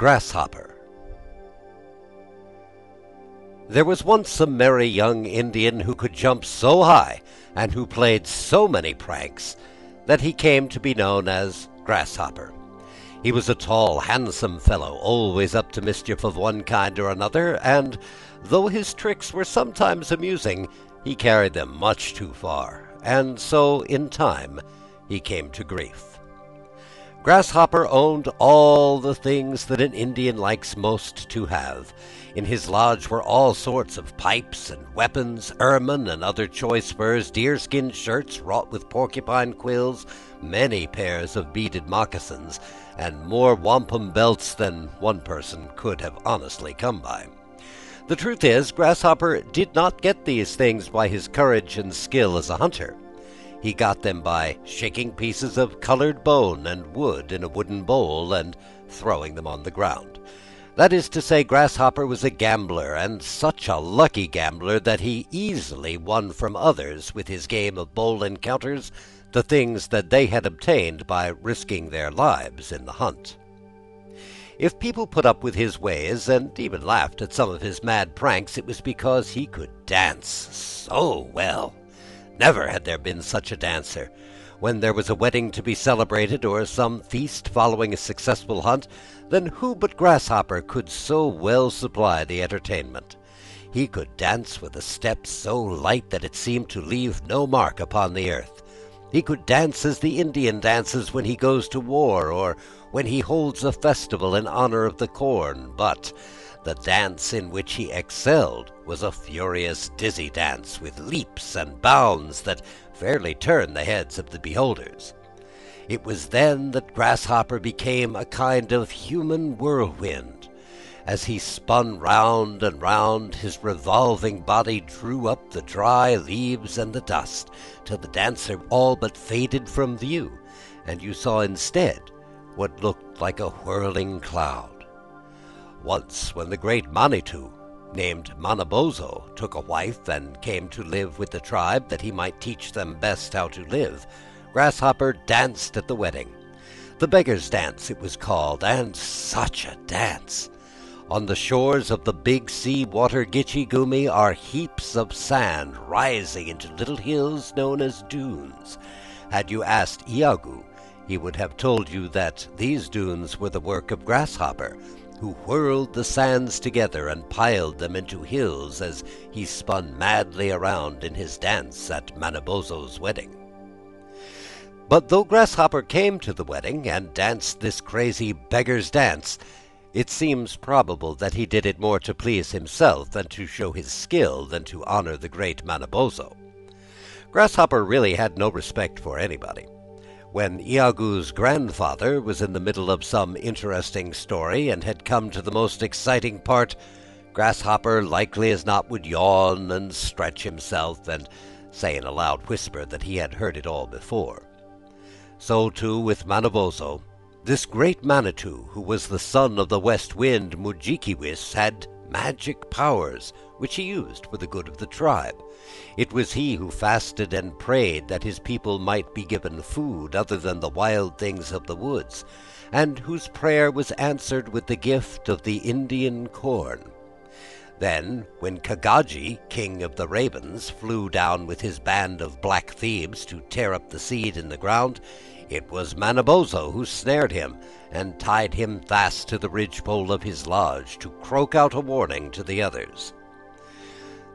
Grasshopper There was once a merry young Indian who could jump so high and who played so many pranks that he came to be known as Grasshopper. He was a tall, handsome fellow, always up to mischief of one kind or another, and though his tricks were sometimes amusing, he carried them much too far, and so, in time, he came to grief. Grasshopper owned all the things that an Indian likes most to have. In his lodge were all sorts of pipes and weapons, ermine and other choice furs, deerskin shirts wrought with porcupine quills, many pairs of beaded moccasins, and more wampum belts than one person could have honestly come by. The truth is, Grasshopper did not get these things by his courage and skill as a hunter. He got them by shaking pieces of colored bone and wood in a wooden bowl and throwing them on the ground. That is to say, Grasshopper was a gambler, and such a lucky gambler that he easily won from others with his game of Bowl and Counters the things that they had obtained by risking their lives in the hunt. If people put up with his ways and even laughed at some of his mad pranks, it was because he could dance so well. Never had there been such a dancer. When there was a wedding to be celebrated, or some feast following a successful hunt, then who but Grasshopper could so well supply the entertainment? He could dance with a step so light that it seemed to leave no mark upon the earth. He could dance as the Indian dances when he goes to war, or when he holds a festival in honor of the corn, but the dance in which he excelled was a furious, dizzy dance with leaps and bounds that fairly turned the heads of the beholders. It was then that Grasshopper became a kind of human whirlwind. As he spun round and round, his revolving body drew up the dry leaves and the dust, till the dancer all but faded from view, and you saw instead what looked like a whirling cloud. Once, when the great Manitou, named Manabozho, took a wife and came to live with the tribe that he might teach them best how to live, Grasshopper danced at the wedding. The beggar's dance it was called, and such a dance! On the shores of the big sea water Gitche Gumee are heaps of sand rising into little hills known as dunes. Had you asked Iagoo, he would have told you that these dunes were the work of Grasshopper, who whirled the sands together and piled them into hills as he spun madly around in his dance at Manabozho's wedding. But though Grasshopper came to the wedding and danced this crazy beggar's dance, it seems probable that he did it more to please himself and to show his skill than to honor the great Manabozho. Grasshopper really had no respect for anybody. When Iagoo's grandfather was in the middle of some interesting story and had come to the most exciting part, Grasshopper likely as not would yawn and stretch himself and say in a loud whisper that he had heard it all before. So, too, with Manabozho. This great Manitou, who was the son of the west wind Mudjekeewis, had magic powers which he used for the good of the tribe. It was he who fasted and prayed that his people might be given food other than the wild things of the woods, and whose prayer was answered with the gift of the Indian corn. Then, when Kagaji, king of the ravens, flew down with his band of black thieves to tear up the seed in the ground, it was Manabozho who snared him and tied him fast to the ridgepole of his lodge to croak out a warning to the others.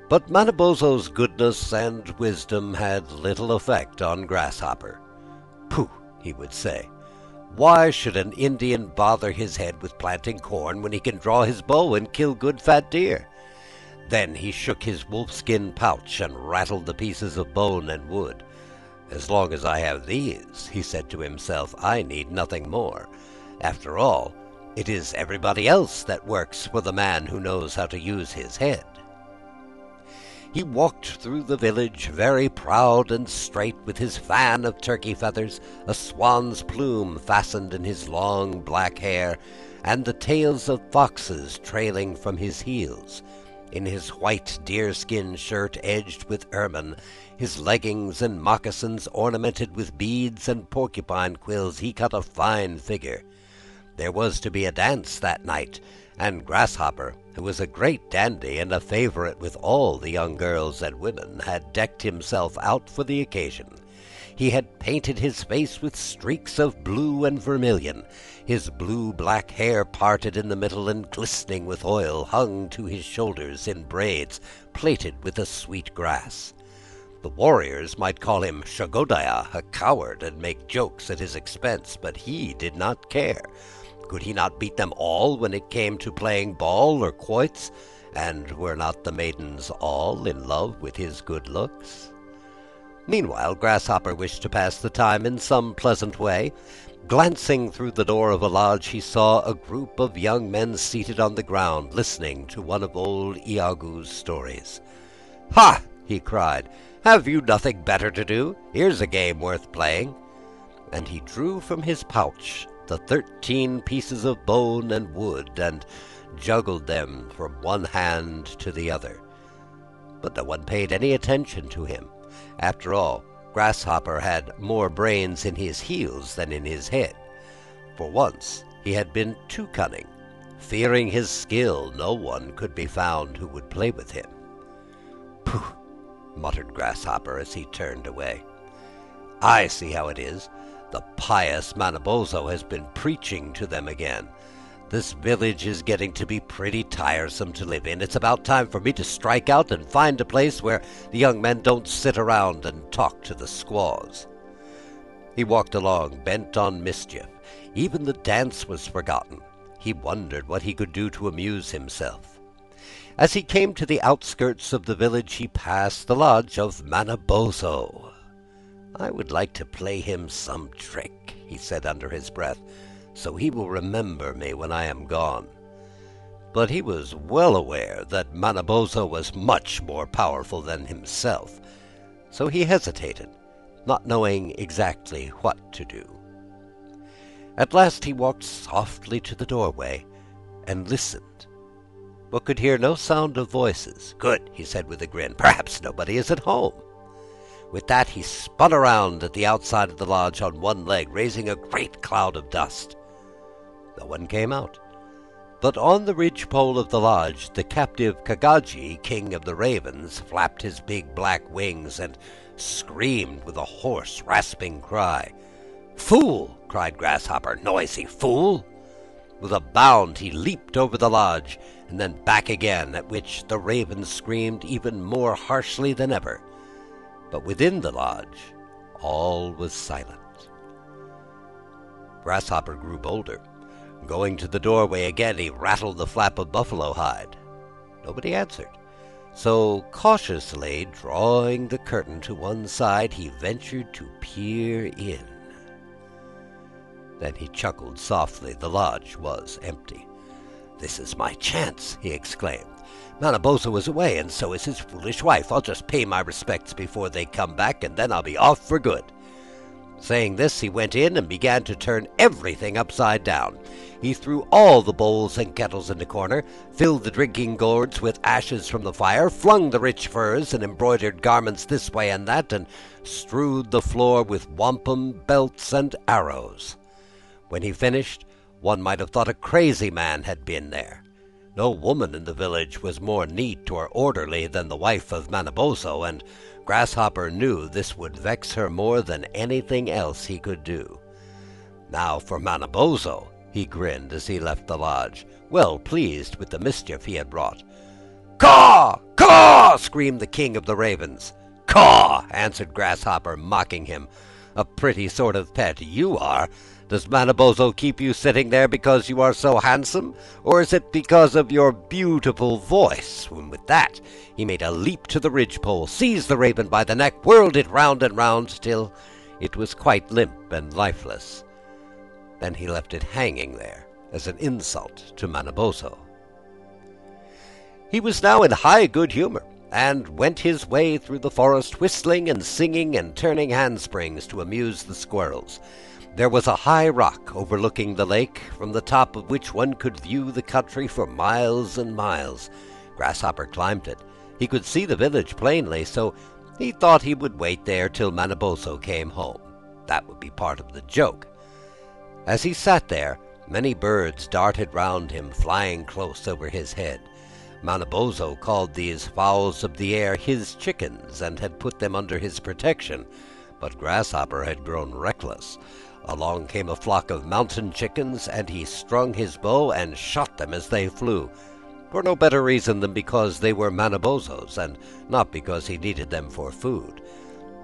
But Manabozho's goodness and wisdom had little effect on Grasshopper. Pooh, he would say. Why should an Indian bother his head with planting corn when he can draw his bow and kill good fat deer? Then he shook his wolfskin pouch and rattled the pieces of bone and wood. As long as I have these, he said to himself, I need nothing more. After all, it is everybody else that works for the man who knows how to use his head. He walked through the village very proud and straight, with his fan of turkey feathers, a swan's plume fastened in his long black hair, and the tails of foxes trailing from his heels. In his white deerskin shirt edged with ermine, his leggings and moccasins ornamented with beads and porcupine quills, he cut a fine figure. There was to be a dance that night, and Grasshopper, who was a great dandy and a favorite with all the young girls and women, had decked himself out for the occasion. He had painted his face with streaks of blue and vermilion. His blue black hair, parted in the middle and glistening with oil, hung to his shoulders in braids plaited with a sweet grass. The warriors might call him Shagodaya, a coward, and make jokes at his expense, but he did not care. Could he not beat them all when it came to playing ball or quoits? And were not the maidens all in love with his good looks? Meanwhile, Grasshopper wished to pass the time in some pleasant way. Glancing through the door of a lodge, he saw a group of young men seated on the ground, listening to one of old Iagoo's stories. Ha! he cried. Have you nothing better to do? Here's a game worth playing. And he drew from his pouch the thirteen pieces of bone and wood, and juggled them from one hand to the other. But no one paid any attention to him. After all, Grasshopper had more brains in his heels than in his head. For once he had been too cunning. Fearing his skill, no one could be found who would play with him. Pooh! muttered Grasshopper as he turned away. I see how it is. The pious Manabozho has been preaching to them again. This village is getting to be pretty tiresome to live in. It's about time for me to strike out and find a place where the young men don't sit around and talk to the squaws. He walked along, bent on mischief. Even the dance was forgotten. He wondered what he could do to amuse himself. As he came to the outskirts of the village, he passed the lodge of Manabozho. I would like to play him some trick, he said under his breath, so he will remember me when I am gone. But he was well aware that Manabozho was much more powerful than himself, so he hesitated, not knowing exactly what to do. At last he walked softly to the doorway and listened, but could hear no sound of voices. Good, he said with a grin. Perhaps nobody is at home. With that, he spun around at the outside of the lodge on one leg, raising a great cloud of dust. No one came out. But on the ridgepole of the lodge, the captive Kagaji, king of the ravens, flapped his big black wings and screamed with a hoarse, rasping cry. Fool! cried Grasshopper. Noisy fool! With a bound, he leaped over the lodge and then back again, at which the ravens screamed even more harshly than ever but within the lodge all was silent. Grasshopper grew bolder. Going to the doorway again, he rattled the flap of buffalo hide. Nobody answered. So, cautiously drawing the curtain to one side, he ventured to peer in. Then he chuckled softly. The lodge was empty. This is my chance, he exclaimed. Manabozho is away, and so is his foolish wife. I'll just pay my respects before they come back, and then I'll be off for good. Saying this, he went in and began to turn everything upside down. He threw all the bowls and kettles in the corner, filled the drinking gourds with ashes from the fire, flung the rich furs and embroidered garments this way and that, and strewed the floor with wampum, belts, and arrows. When he finished, one might have thought a crazy man had been there. No woman in the village was more neat or orderly than the wife of Manabozho, and Grasshopper knew this would vex her more than anything else he could do. Now for Manabozho, he grinned as he left the lodge, well pleased with the mischief he had wrought. Caw! Caw! screamed the king of the ravens. Caw! answered Grasshopper, mocking him. A pretty sort of pet you are. Does Manabozho keep you sitting there because you are so handsome, or is it because of your beautiful voice? And with that, he made a leap to the ridgepole, seized the raven by the neck, whirled it round and round till it was quite limp and lifeless. Then he left it hanging there as an insult to Manabozho. He was now in high good humor, and went his way through the forest, whistling and singing and turning handsprings to amuse the squirrels. There was a high rock overlooking the lake, from the top of which one could view the country for miles and miles. Grasshopper climbed it. He could see the village plainly, so he thought he would wait there till Manabozho came home. That would be part of the joke. As he sat there, Many birds darted round him, flying close over his head. Manabozho called these fowls of the air his chickens, and had put them under his protection, but Grasshopper had grown reckless. Along came a flock of mountain chickens, and he strung his bow and shot them as they flew, for no better reason than because they were Manabozho's, and not because he needed them for food.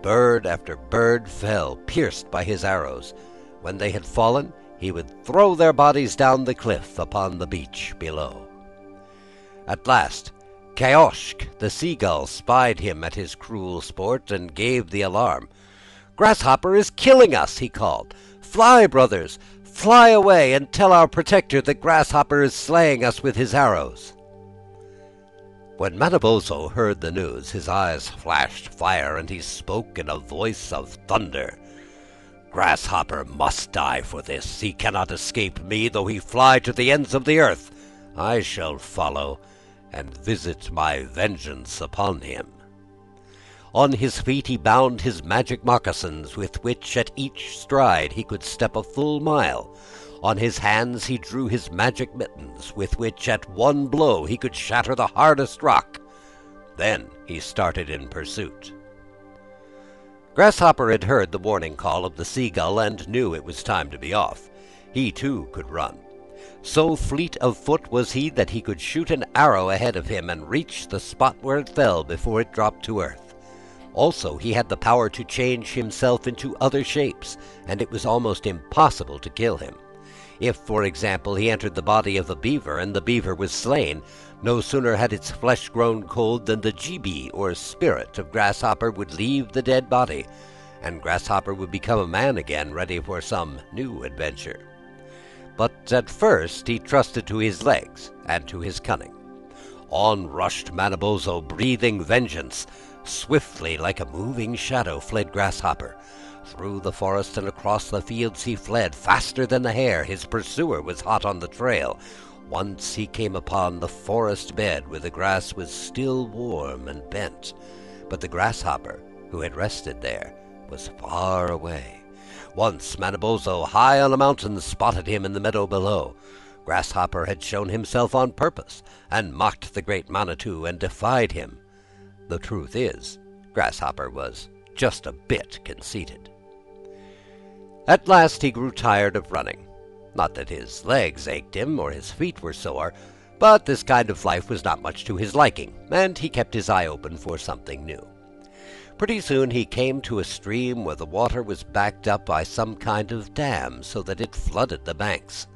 Bird after bird fell, pierced by his arrows. When they had fallen, he would throw their bodies down the cliff upon the beach below. At last, Kayoshk the seagull spied him at his cruel sport and gave the alarm. Grasshopper is killing us, he called. Fly, brothers, fly away and tell our protector that Grasshopper is slaying us with his arrows. When Manabozho heard the news, his eyes flashed fire, and he spoke in a voice of thunder. Grasshopper must die for this. He cannot escape me, though he fly to the ends of the earth. I shall follow and visit my vengeance upon him. On his feet he bound his magic moccasins, with which at each stride he could step a full mile. On his hands he drew his magic mittens, with which at one blow he could shatter the hardest rock. Then he started in pursuit. Grasshopper had heard the warning call of the seagull and knew it was time to be off. He too could run. So fleet of foot was he that he could shoot an arrow ahead of him and reach the spot where it fell before it dropped to earth. Also, he had the power to change himself into other shapes, and it was almost impossible to kill him. If, for example, he entered the body of a beaver and the beaver was slain, no sooner had its flesh grown cold than the jibi, or spirit, of Grasshopper would leave the dead body, and Grasshopper would become a man again, ready for some new adventure. But at first he trusted to his legs and to his cunning. On rushed Manabozho, breathing vengeance. Swiftly, like a moving shadow, fled Grasshopper. Through the forest and across the fields he fled, faster than the hare. His pursuer was hot on the trail. Once he came upon the forest bed where the grass was still warm and bent, but the grasshopper, who had rested there, was far away. Once Manabozho, high on a mountain, spotted him in the meadow below. Grasshopper had shown himself on purpose, and mocked the great Manitou and defied him. The truth is, Grasshopper was just a bit conceited. At last he grew tired of running. Not that his legs ached him or his feet were sore, but this kind of life was not much to his liking, and he kept his eye open for something new. Pretty soon he came to a stream where the water was backed up by some kind of dam so that it flooded the banks.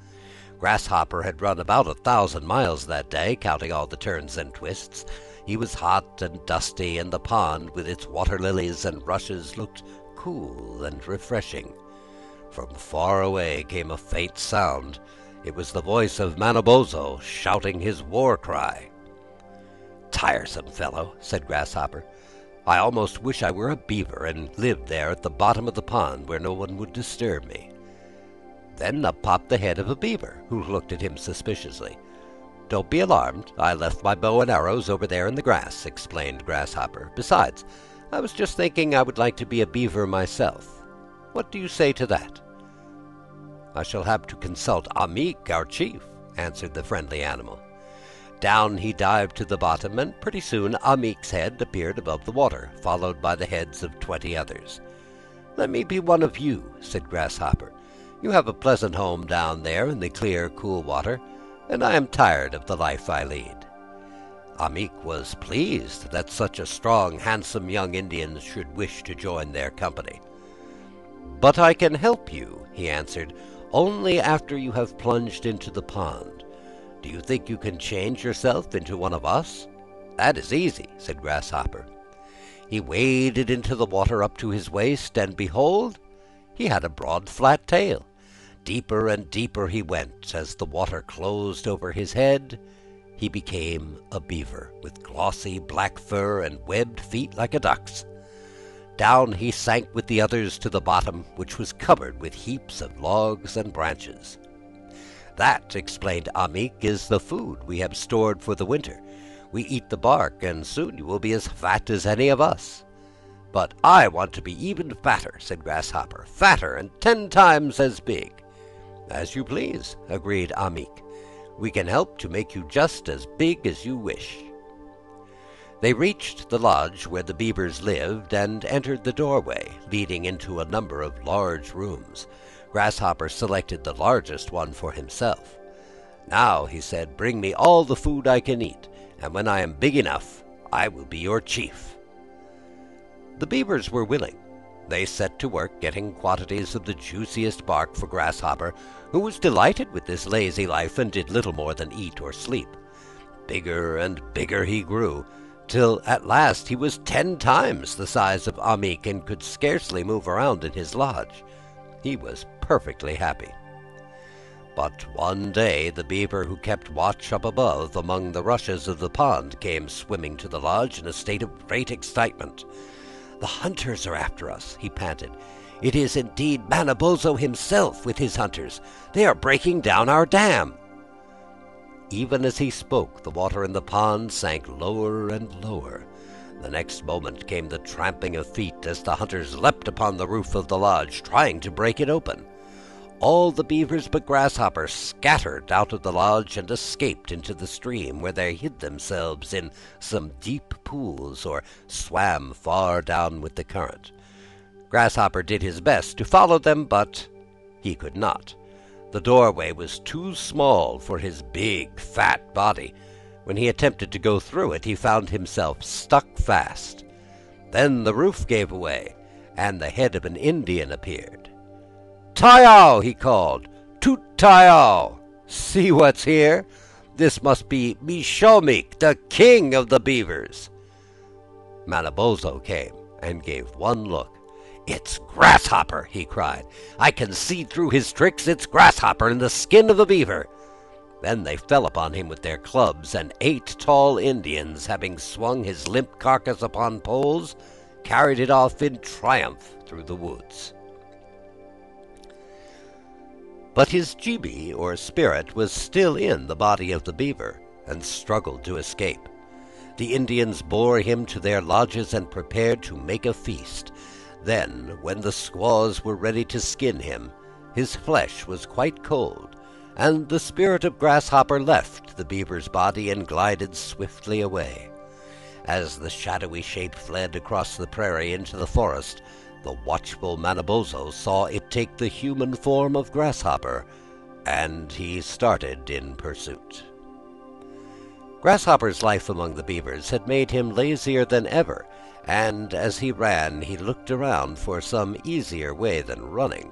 Grasshopper had run about a thousand miles that day, counting all the turns and twists, he was hot and dusty, and the pond, with its water lilies and rushes, looked cool and refreshing. From far away came a faint sound. It was the voice of Manabozho shouting his war cry. Tiresome fellow, said Grasshopper. I almost wish I were a beaver and lived there at the bottom of the pond where no one would disturb me. Then up popped the head of a beaver, who looked at him suspiciously. Don't be alarmed. I left my bow and arrows over there in the grass, explained Grasshopper. Besides, I was just thinking I would like to be a beaver myself. What do you say to that? I shall have to consult Ahmeek, our chief, answered the friendly animal. Down he dived to the bottom, and pretty soon Ahmeek's head appeared above the water, followed by the heads of twenty others. Let me be one of you, said Grasshopper. You have a pleasant home down there in the clear, cool water and I am tired of the life I lead. Ahmeek was pleased that such a strong, handsome young Indian should wish to join their company. But I can help you, he answered, only after you have plunged into the pond. Do you think you can change yourself into one of us? That is easy, said Grasshopper. He waded into the water up to his waist, and behold, he had a broad, flat tail. Deeper and deeper he went as the water closed over his head. He became a beaver with glossy black fur and webbed feet like a duck's. Down he sank with the others to the bottom, which was covered with heaps of logs and branches. That, explained Ahmeek, is the food we have stored for the winter. We eat the bark, and soon you will be as fat as any of us. But I want to be even fatter, said Grasshopper. Fatter and ten times as big. As you please, agreed Ahmeek. We can help to make you just as big as you wish. They reached the lodge where the beavers lived and entered the doorway, leading into a number of large rooms. Grasshopper selected the largest one for himself. Now, he said, bring me all the food I can eat, and when I am big enough, I will be your chief. The beavers were willing. They set to work getting quantities of the juiciest bark for Grasshopper, who was delighted with this lazy life and did little more than eat or sleep. Bigger and bigger he grew, till at last he was ten times the size of Ahmeek and could scarcely move around in his lodge. He was perfectly happy. But one day the beaver who kept watch up above among the rushes of the pond came swimming to the lodge in a state of great excitement. The hunters are after us, he panted. It is indeed Manabozho himself with his hunters. They are breaking down our dam. Even as he spoke, the water in the pond sank lower and lower. The next moment came the tramping of feet as the hunters leapt upon the roof of the lodge, trying to break it open. All the beavers but Grasshopper scattered out of the lodge and escaped into the stream, where they hid themselves in some deep pools or swam far down with the current. Grasshopper did his best to follow them, but he could not. The doorway was too small for his big, fat body. When he attempted to go through it, he found himself stuck fast. Then the roof gave way, and the head of an Indian appeared. Tyao, he called. Toot Tyao! See what's here? This must be Mishomeek, the king of the beavers. Manabozho came and gave one look. It's Grasshopper, he cried. I can see through his tricks. It's Grasshopper in the skin of a beaver. Then they fell upon him with their clubs, and eight tall Indians, having swung his limp carcass upon poles, carried it off in triumph through the woods. But his jibi, or spirit, was still in the body of the beaver, and struggled to escape. The Indians bore him to their lodges and prepared to make a feast. Then, when the squaws were ready to skin him, his flesh was quite cold, and the spirit of Grasshopper left the beaver's body and glided swiftly away. As the shadowy shape fled across the prairie into the forest, the watchful Manabozho saw it take the human form of Grasshopper, and he started in pursuit. Grasshopper's life among the beavers had made him lazier than ever, and as he ran he looked around for some easier way than running.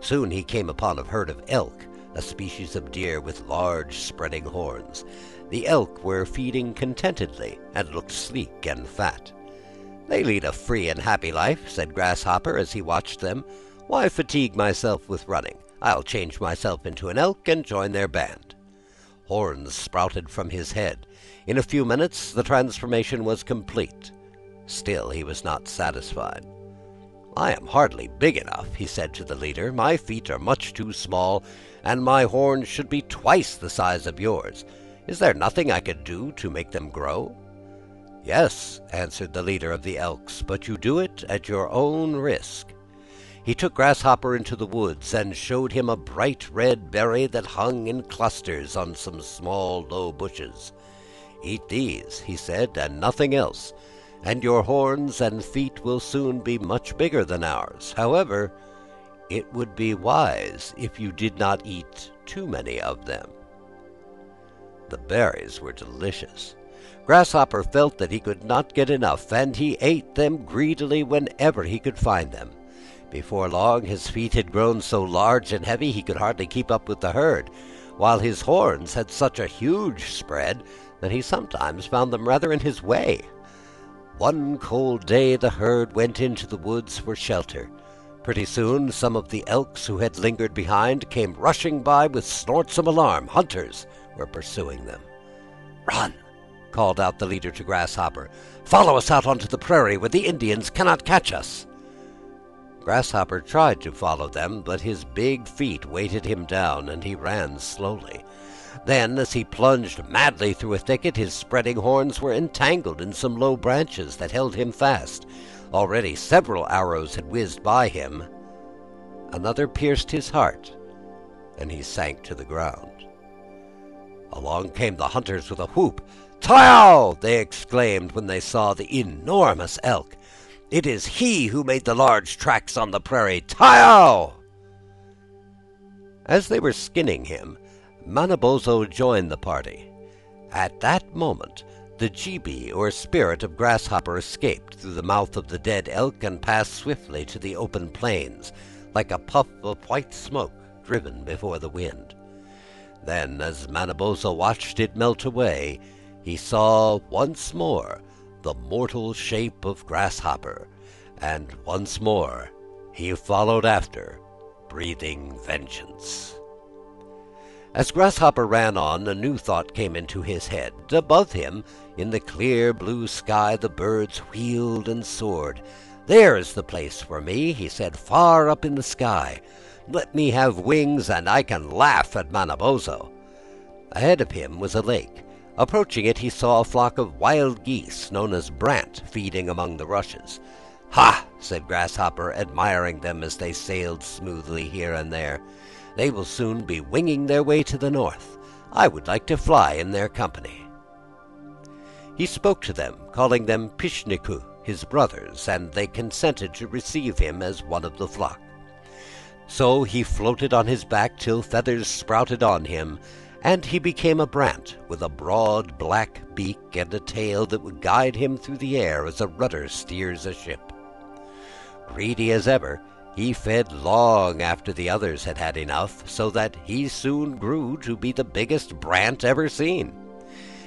Soon he came upon a herd of elk, a species of deer with large spreading horns. The elk were feeding contentedly and looked sleek and fat. They lead a free and happy life, said Grasshopper as he watched them. Why fatigue myself with running? I'll change myself into an elk and join their band. Horns sprouted from his head. In a few minutes the transformation was complete. Still he was not satisfied. I am hardly big enough, he said to the leader. My feet are much too small, and my horns should be twice the size of yours. Is there nothing I could do to make them grow? Yes, answered the leader of the Elks, but you do it at your own risk. He took Grasshopper into the woods and showed him a bright red berry that hung in clusters on some small low bushes. Eat these, he said, and nothing else, and your horns and feet will soon be much bigger than ours. However, it would be wise if you did not eat too many of them. The berries were delicious. Grasshopper felt that he could not get enough, and he ate them greedily whenever he could find them. Before long his feet had grown so large and heavy he could hardly keep up with the herd, while his horns had such a huge spread that he sometimes found them rather in his way. One cold day the herd went into the woods for shelter. Pretty soon some of the elks who had lingered behind came rushing by with snorts of alarm. Hunters were pursuing them. Run! Called out the leader to Grasshopper. Follow us out onto the prairie where the Indians cannot catch us. Grasshopper tried to follow them, but his big feet weighted him down, and he ran slowly. Then, as he plunged madly through a thicket, his spreading horns were entangled in some low branches that held him fast. Already several arrows had whizzed by him. Another pierced his heart, and he sank to the ground. Along came the hunters with a whoop. Tyao! they exclaimed when they saw the enormous elk. It is he who made the large tracks on the prairie. Tyao! As they were skinning him, Manabozho joined the party. At that moment, the jibi, or spirit of Grasshopper, escaped through the mouth of the dead elk and passed swiftly to the open plains, like a puff of white smoke driven before the wind. Then, as Manabozho watched it melt away, he saw once more the mortal shape of Grasshopper, and once more he followed after, breathing vengeance. As Grasshopper ran on, a new thought came into his head. Above him, in the clear blue sky, the birds wheeled and soared. There's the place for me, he said, far up in the sky. Let me have wings, and I can laugh at Manabozho. Ahead of him was a lake. Approaching it, he saw a flock of wild geese known as brant feeding among the rushes. Ha! said Grasshopper, admiring them as they sailed smoothly here and there. They will soon be winging their way to the north. I would like to fly in their company. He spoke to them, calling them Pishniku, his brothers, and they consented to receive him as one of the flock. So he floated on his back till feathers sprouted on him, and he became a brant with a broad black beak and a tail that would guide him through the air as a rudder steers a ship. Greedy as ever, he fed long after the others had had enough, so that he soon grew to be the biggest brant ever seen.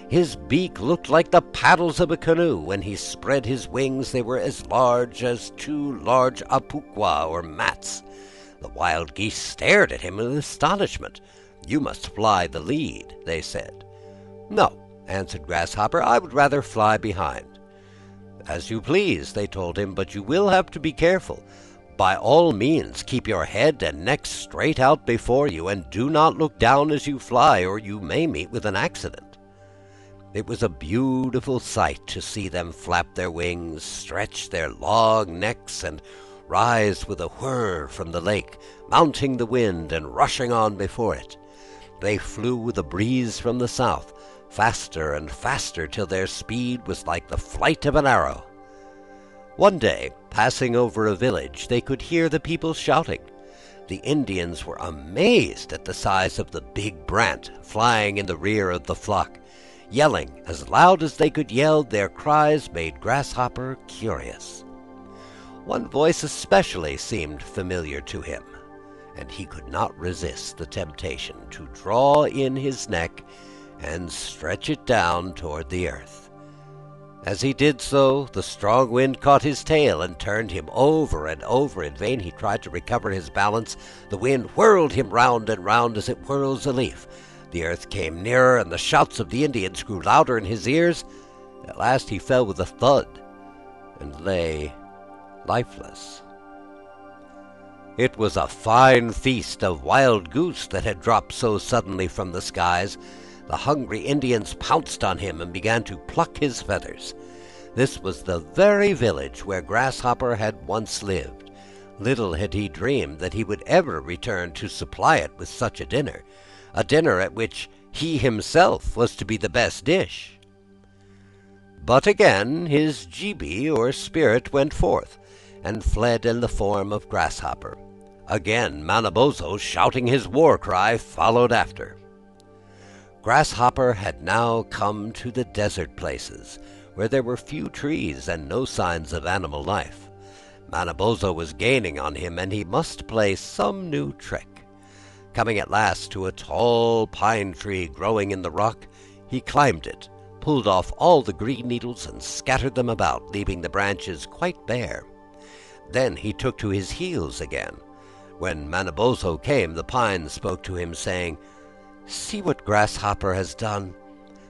His beak looked like the paddles of a canoe. When he spread his wings, they were as large as two large apukwa or mats. The wild geese stared at him in astonishment. You must fly the lead, they said. No, answered Grasshopper, I would rather fly behind. As you please, they told him, but you will have to be careful. By all means, keep your head and neck straight out before you, and do not look down as you fly, or you may meet with an accident. It was a beautiful sight to see them flap their wings, stretch their long necks, and rise with a whir from the lake, mounting the wind and rushing on before it. They flew with a breeze from the south, faster and faster till their speed was like the flight of an arrow. One day, passing over a village, they could hear the people shouting. The Indians were amazed at the size of the big brant flying in the rear of the flock. Yelling as loud as they could yell, their cries made Grasshopper curious. One voice especially seemed familiar to him and he could not resist the temptation to draw in his neck and stretch it down toward the earth. As he did so, the strong wind caught his tail and turned him over and over. In vain he tried to recover his balance. The wind whirled him round and round as it whirls a leaf. The earth came nearer, and the shouts of the Indians grew louder in his ears. At last he fell with a thud and lay lifeless. It was a fine feast of wild goose that had dropped so suddenly from the skies. The hungry Indians pounced on him and began to pluck his feathers. This was the very village where Grasshopper had once lived. Little had he dreamed that he would ever return to supply it with such a dinner, a dinner at which he himself was to be the best dish. But again his jibi, or spirit, went forth, and fled in the form of Grasshopper. Again Manabozho, shouting his war cry, followed after. Grasshopper had now come to the desert places, where there were few trees and no signs of animal life. Manabozho was gaining on him, and he must play some new trick. Coming at last to a tall pine tree growing in the rock, he climbed it, pulled off all the green needles, and scattered them about, leaving the branches quite bare. Then he took to his heels again, when Manabozho came, the pine spoke to him, saying, See what Grasshopper has done.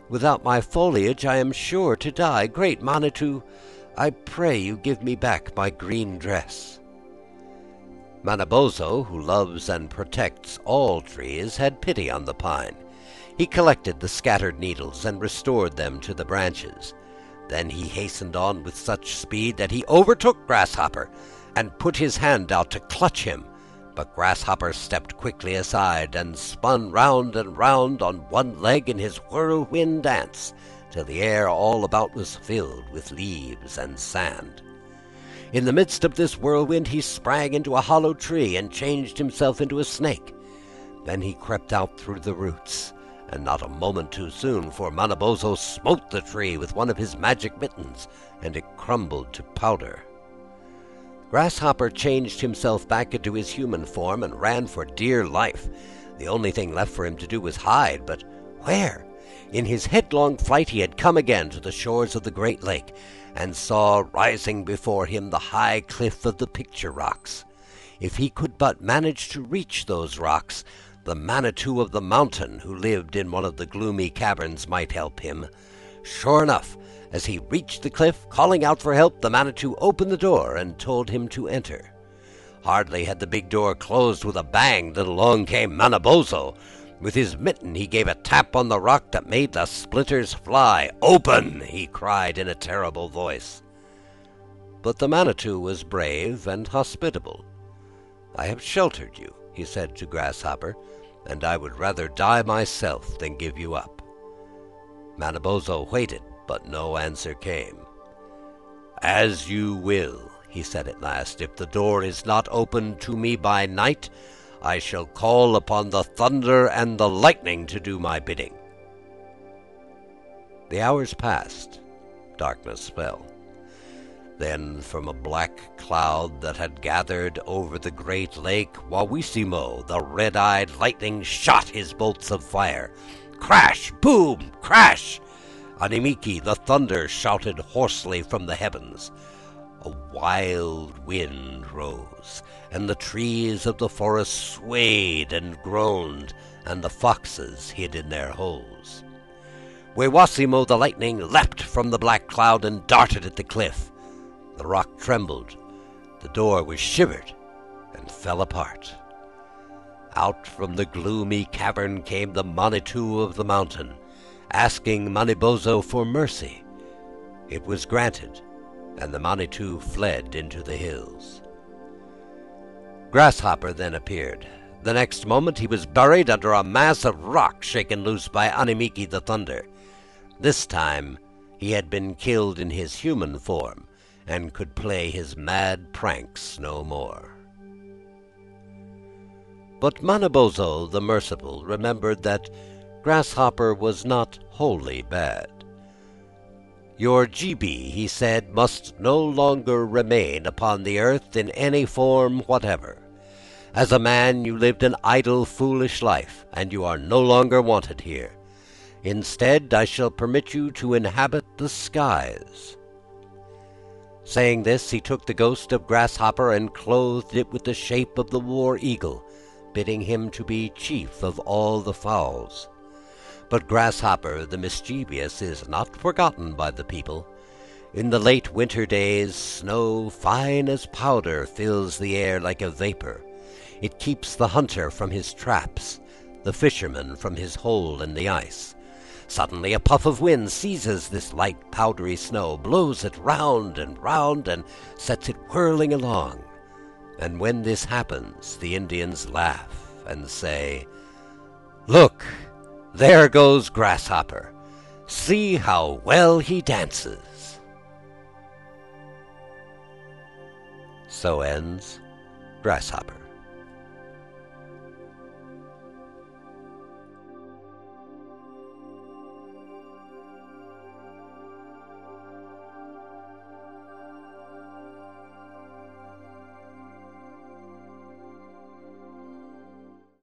Without my foliage I am sure to die. Great Manitou, I pray you give me back my green dress. Manabozho, who loves and protects all trees, had pity on the pine. He collected the scattered needles and restored them to the branches. Then he hastened on with such speed that he overtook Grasshopper and put his hand out to clutch him But Grasshopper stepped quickly aside, and spun round and round on one leg in his whirlwind dance, till the air all about was filled with leaves and sand. In the midst of this whirlwind he sprang into a hollow tree and changed himself into a snake. Then he crept out through the roots, and not a moment too soon, for Manabozho smote the tree with one of his magic mittens, and it crumbled to powder. Grasshopper changed himself back into his human form and ran for dear life. The only thing left for him to do was hide, but where? In his headlong flight he had come again to the shores of the great lake, and saw rising before him the high cliff of the picture rocks. If he could but manage to reach those rocks, the Manitou of the mountain, who lived in one of the gloomy caverns, might help him. Sure enough, as he reached the cliff, calling out for help, the Manitou opened the door and told him to enter. Hardly had the big door closed with a bang that along came Manabozho. With his mitten he gave a tap on the rock that made the splinters fly. Open! he cried in a terrible voice. But the Manitou was brave and hospitable. I have sheltered you, he said to Grasshopper, and I would rather die myself than give you up. Manabozho waited, but no answer came. As you will, he said at last. If the door is not opened to me by night, I shall call upon the thunder and the lightning to do my bidding. The hours passed. Darkness fell. Then from a black cloud that had gathered over the great lake, Wawissimo, the red-eyed lightning, shot his bolts of fire. Crash! Boom! Crash! Animiiki, the thunder, shouted hoarsely from the heavens. A wild wind rose, and the trees of the forest swayed and groaned, and the foxes hid in their holes. Wawissimo the lightning leapt from the black cloud and darted at the cliff. The rock trembled, the door was shivered, and fell apart. Out from the gloomy cavern came the Manitou of the mountain, asking Manabozho for mercy. It was granted, and the Manitou fled into the hills. Grasshopper then appeared. The next moment he was buried under a mass of rock shaken loose by Animiki the Thunder. This time he had been killed in his human form, and could play his mad pranks no more. But Manabozho the Merciful remembered that Grasshopper was not wholly bad. Your jibi, he said, must no longer remain upon the earth in any form whatever. As a man, you lived an idle, foolish life, and you are no longer wanted here. Instead, I shall permit you to inhabit the skies. Saying this, he took the ghost of Grasshopper and clothed it with the shape of the war eagle, bidding him to be chief of all the fowls. But Grasshopper the mischievous is not forgotten by the people. In the late winter days, snow fine as powder fills the air like a vapor. It keeps the hunter from his traps, the fisherman from his hole in the ice. Suddenly a puff of wind seizes this light powdery snow, blows it round and round, and sets it whirling along. And when this happens, the Indians laugh and say, Look, there goes Grasshopper. See how well he dances. So ends Grasshopper.